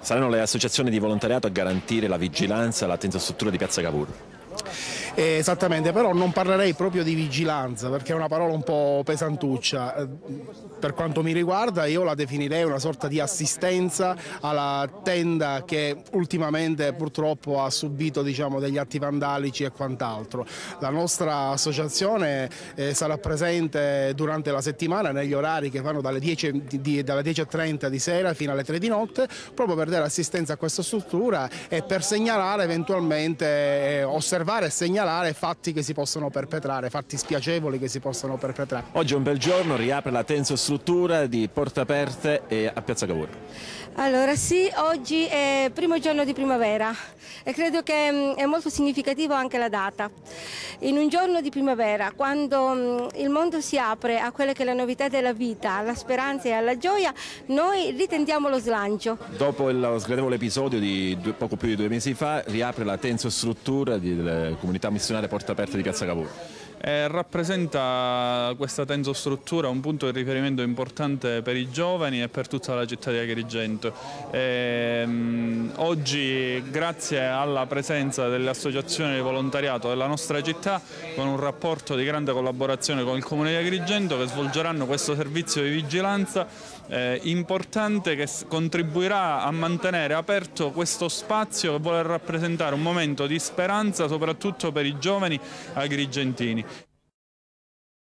Saranno le associazioni di volontariato a garantire la vigilanza alla struttura di Piazza Cavour? Eh, esattamente, però non parlerei proprio di vigilanza perché è una parola un po' pesantuccia. Per quanto mi riguarda io la definirei una sorta di assistenza alla tenda che ultimamente purtroppo ha subito diciamo, degli atti vandalici e quant'altro. La nostra associazione eh, sarà presente durante la settimana negli orari che vanno dalle 10.30 dalle 10 di sera fino alle 3 di notte proprio per dare assistenza a questa struttura e per segnalare eventualmente, eh, osservare e segnalare fatti che si possono perpetrare, fatti spiacevoli che si possono perpetrare. Oggi è un bel giorno, riapre la tenso struttura di Porta Aperte e a Piazza Cavour. Allora sì, oggi è il primo giorno di primavera e credo che mm, è molto significativo anche la data. In un giorno di primavera, quando mm, il mondo si apre a quelle che è la novità della vita, alla speranza e alla gioia, noi ritendiamo lo slancio. Dopo il sgradevole episodio di due, poco più di due mesi fa, riapre la tenso struttura della comunità missionaria Porta Aperta di Piazza Cavour. Eh, rappresenta questa tensostruttura un punto di riferimento importante per i giovani e per tutta la città di Agrigento. Eh, oggi grazie alla presenza delle associazioni di volontariato della nostra città con un rapporto di grande collaborazione con il Comune di Agrigento che svolgeranno questo servizio di vigilanza eh, importante che contribuirà a mantenere aperto questo spazio che vuole rappresentare un momento di speranza soprattutto per i giovani agrigentini.